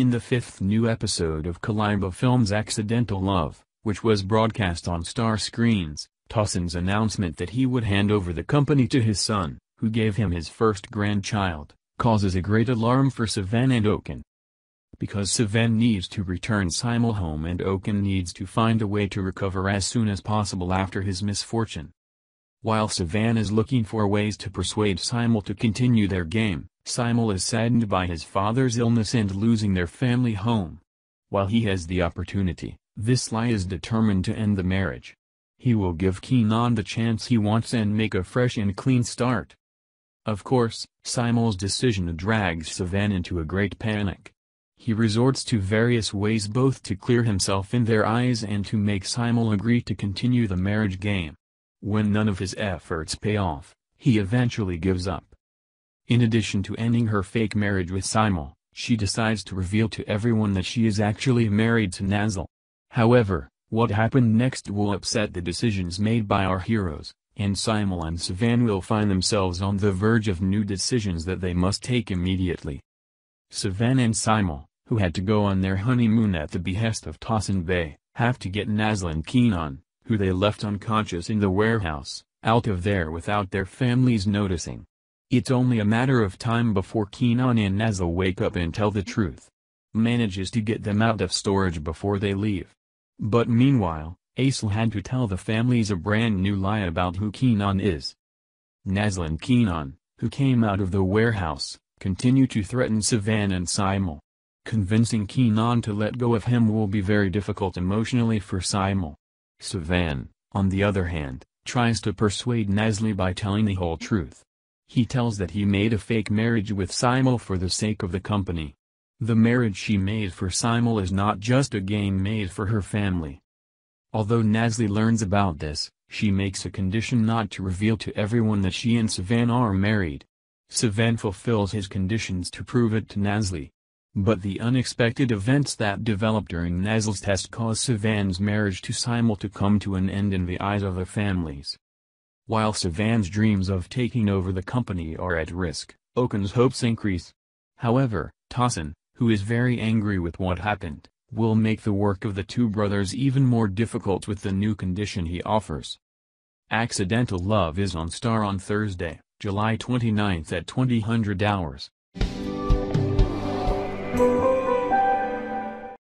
In the fifth new episode of Kalimba Films' Accidental Love, which was broadcast on Star Screens, Tahsin's announcement that he would hand over the company to his son, who gave him his first grandchild, causes a great alarm for Civan and Okan. Because Civan needs to return Şimal home and Okan needs to find a way to recover as soon as possible after his misfortune. While Sivan is looking for ways to persuade Şimal to continue their game, Şimal is saddened by his father's illness and losing their family home. While he has the opportunity, this lie is determined to end the marriage. He will give Kenan the chance he wants and make a fresh and clean start. Of course, Şimal's decision drags Civan into a great panic. He resorts to various ways both to clear himself in their eyes and to make Şimal agree to continue the marriage game. When none of his efforts pay off, he eventually gives up. In addition to ending her fake marriage with Şimal, she decides to reveal to everyone that she is actually married to Nazlı. However, what happened next will upset the decisions made by our heroes, and Şimal and Civan will find themselves on the verge of new decisions that they must take immediately. Civan and Şimal, who had to go on their honeymoon at the behest of Tahsin Bey, have to get Nazlı and Kenan, who they left unconscious in the warehouse, out of there without their families noticing. It's only a matter of time before Kenan and Nazlı wake up and tell the truth. Manages to get them out of storage before they leave. But meanwhile, Aisel had to tell the families a brand new lie about who Kenan is. Nazlı and Kenan, who came out of the warehouse, continue to threaten Civan and Şimal. Convincing Kenan to let go of him will be very difficult emotionally for Şimal. Civan, on the other hand, tries to persuade Nazlı by telling the whole truth. He tells that he made a fake marriage with Şimal for the sake of the company. The marriage she made for Şimal is not just a game made for her family. Although Nazlı learns about this, she makes a condition not to reveal to everyone that she and Civan are married. Civan fulfills his conditions to prove it to Nazlı. But the unexpected events that develop during Nazlı's test cause Civan's marriage to Şimal to come to an end in the eyes of the families. While Civan's dreams of taking over the company are at risk, Okan's hopes increase. However, Tahsin, who is very angry with what happened, will make the work of the two brothers even more difficult with the new condition he offers. Accidental Love is on Star on Thursday, July 29th at 2000 hours.